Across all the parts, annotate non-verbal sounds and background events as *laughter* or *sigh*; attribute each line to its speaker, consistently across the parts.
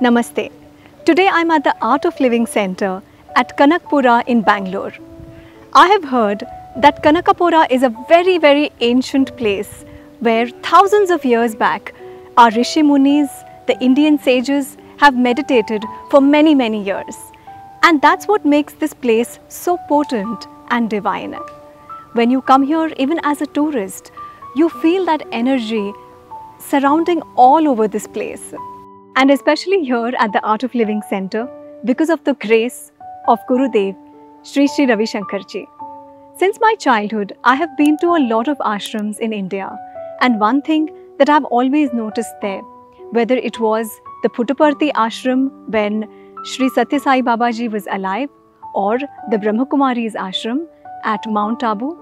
Speaker 1: Namaste. Today I'm at the Art of Living Center at Kanakapura in Bangalore. I have heard that Kanakapura is a very, very ancient place where thousands of years back our Rishi Munis, the Indian sages, have meditated for many, many years. And that's what makes this place so potent and divine. When you come here, even as a tourist, you feel that energy surrounding all over this place. And especially here at the Art of Living Center, because of the grace of Gurudev, Sri Sri Ravi Shankarji. Since my childhood, I have been to a lot of ashrams in India, and one thing that I've always noticed there, whether it was the Puttaparthi ashram when Sri Satya Sai Babaji was alive, or the Brahmakumari's ashram at Mount Abu,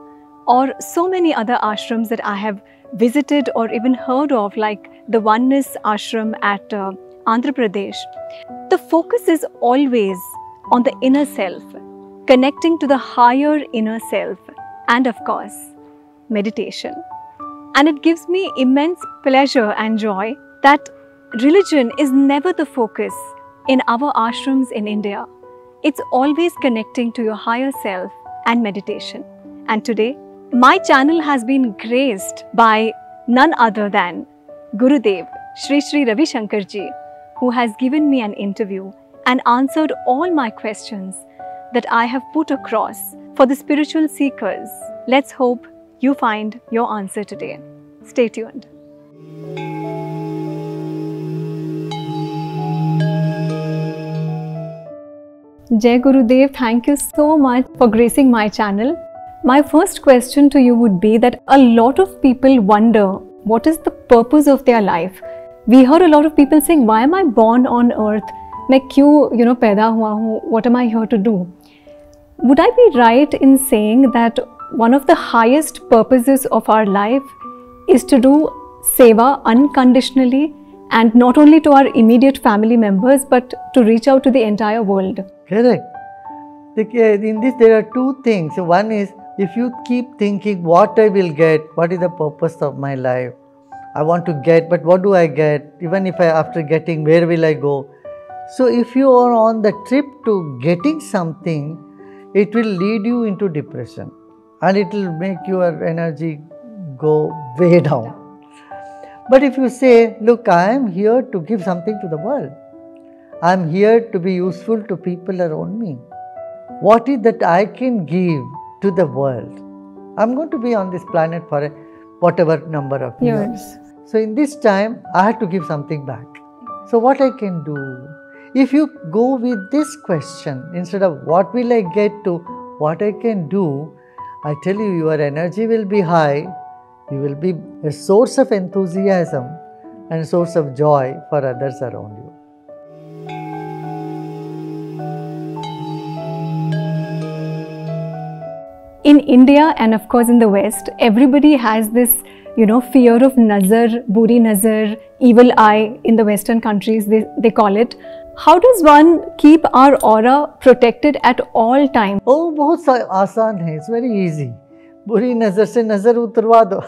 Speaker 1: or so many other ashrams that I have visited or even heard of, like the Oneness ashram at uh, Andhra Pradesh. The focus is always on the inner self, connecting to the higher inner self, and of course, meditation. And it gives me immense pleasure and joy that religion is never the focus in our ashrams in India. It's always connecting to your higher self and meditation. And today, my channel has been graced by none other than Gurudev, Sri Sri Ravi Shankarji, who has given me an interview and answered all my questions that I have put across for the spiritual seekers. Let's hope you find your answer today. Stay tuned. Jai Gurudev, thank you so much for gracing my channel. My first question to you would be that a lot of people wonder what is the purpose of their life. We heard a lot of people saying, Why am I born on earth? मैं क्यों you know पैदा हुआ हूँ? What am I here to do? Would I be right in saying that one of the highest purposes of our life is to do seva unconditionally and not only to our immediate family members but to reach out to the entire world?
Speaker 2: Correct. The- In this, there are two things. One is if you keep thinking, what I will get, what is the purpose of my life? I want to get, but what do I get? Even if I, after getting, where will I go? So, if you are on the trip to getting something, it will lead you into depression and it will make your energy go way *laughs* down. But if you say, Look, I am here to give something to the world, I am here to be useful to people around me. What is that I can give to the world? I'm going to be on this planet for a, whatever number of years.
Speaker 1: Years.
Speaker 2: So, in this time, I have to give something back. So, what I can do? If you go with this question instead of what will I get to what I can do, I tell you, your energy will be high, you will be a source of enthusiasm and a source of joy for others around you.
Speaker 1: in India and of course in the West, everybody has this, you know, fear of nazar, buri nazar, evil eye in the Western countries, they, they call it. How does one keep our aura protected at all times?
Speaker 2: ओ बहुत सा- आसान है it's very easy बुरी नज़र से नज़र उतरवा दो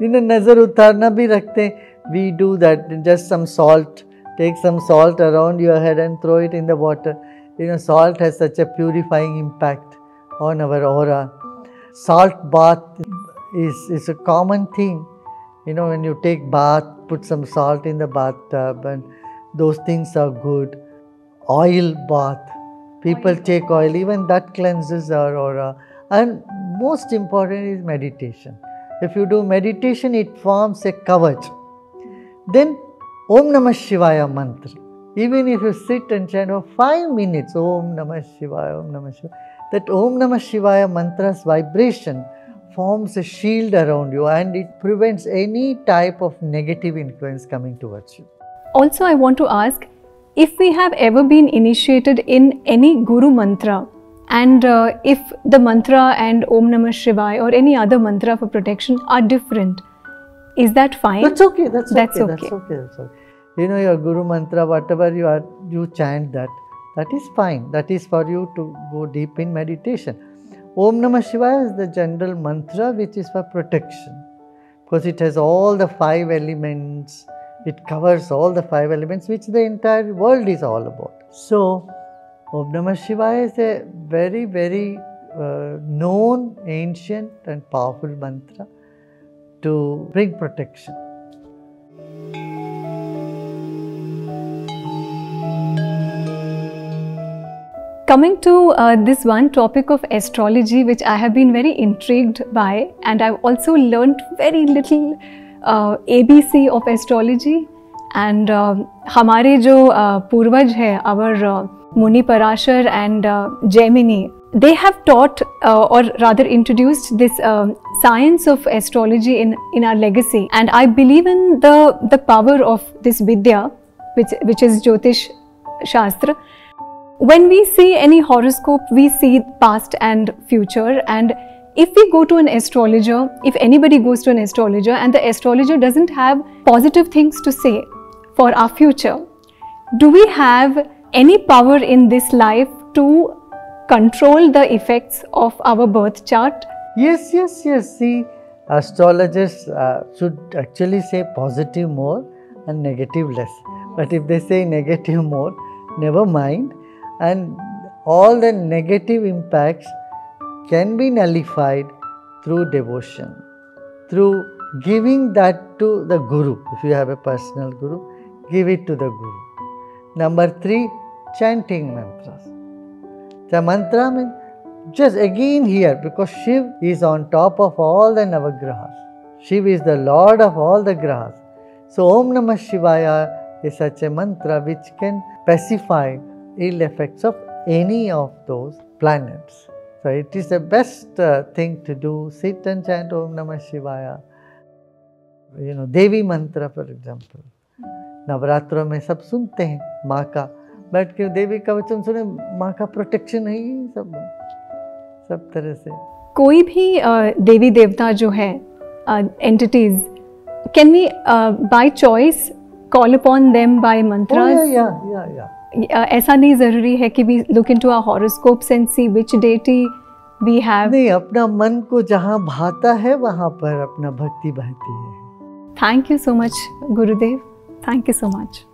Speaker 2: जिन्हें नज़र उतारना भी रखते we do that just some salt take some salt around your head and throw it in the water you know salt has such a purifying impact on our aura. Uh, salt bath is, is a common thing. You know, when you take bath, put some salt in the bathtub and those things are good. Oil bath. People oil. take oil, even that cleanses our aura. And most important is meditation. If you do meditation, it forms a kavach. Then Om Namah Shivaya mantra. Even if you sit and chant for five minutes, Om Namah Shivaya, Om Namah Shivaya, that om namah shivaya mantra's vibration forms a shield around you and it prevents any type of negative influence coming towards you
Speaker 1: Also, I want to ask if we have ever been initiated in any Guru mantra, and uh, if the mantra and Om Namah Shivaya or any other mantra for protection are different, is that fine?
Speaker 2: That's okay. That's,
Speaker 1: That's
Speaker 2: okay. That's okay. That's okay. You know your Guru mantra, whatever you are, you chant that. That is fine. That is for you to go deep in meditation. Om Namah Shivaya is the general mantra which is for protection, because it has all the five elements. It covers all the five elements, which the entire world is all about. So, Om Namah Shivaya is a very, very uh, known, ancient, and powerful mantra to bring protection.
Speaker 1: Coming to uh, this one topic of astrology, which I have been very intrigued by, and I've also learned very little uh, ABC of astrology. And um, uh, हमारे our uh, Muni Parashar and uh, Jaimini, they have taught uh, or rather introduced this uh, science of astrology in, in our legacy. And I believe in the, the power of this Vidya, which, which is Jyotish Shastra. When we see any horoscope, we see past and future. And if we go to an astrologer, if anybody goes to an astrologer and the astrologer doesn't have positive things to say for our future, do we have any power in this life to control the effects of our birth chart?
Speaker 2: Yes, yes, yes. See, astrologers uh, should actually say positive more and negative less. But if they say negative more, never mind. And all the negative impacts can be nullified through devotion, through giving that to the Guru. If you have a personal Guru, give it to the Guru. Number three, chanting mantras. The mantra means just again here because Shiv is on top of all the Navagrahas. Shiv is the Lord of all the grahas. So Om Namah Shivaya is such a mantra which can pacify ill effects of any of those planets. So it is the best uh, thing to do. Sit and chant Om Namah Shivaya. You know, Devi mantra for example. नवरात्रों में सब सुनते हैं माँ का बैठ के देवी का वचन सुने माँ का प्रोटेक्शन है ही सब सब तरह से
Speaker 1: कोई भी देवी देवता जो है entities can we by choice call upon them by
Speaker 2: Oh, yeah, yeah, yeah.
Speaker 1: Uh, ऐसा नहीं ज़रूरी है कि we look into our horoscopes and see which deity we have
Speaker 2: नहीं अपना मन को जहाँ भाता है वहाँ पर अपना भक्ति बहती है।
Speaker 1: Thank you so much Gurudev thank you so much